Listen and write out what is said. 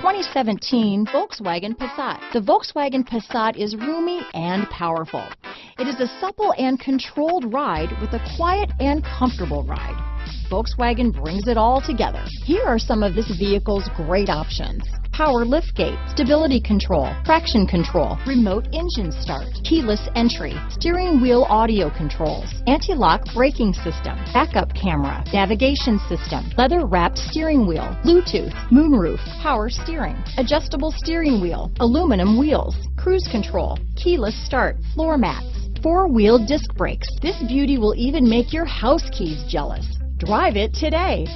2017 Volkswagen Passat. The Volkswagen Passat is roomy and powerful. It is a supple and controlled ride with a quiet and comfortable ride. Volkswagen brings it all together. Here are some of this vehicle's great options. Power liftgate, stability control, traction control, remote engine start, keyless entry, steering wheel audio controls, anti-lock braking system, backup camera, navigation system, leather wrapped steering wheel, Bluetooth, moonroof, power steering, adjustable steering wheel, aluminum wheels, cruise control, keyless start, floor mats, four-wheel disc brakes. This beauty will even make your house keys jealous. Drive it today.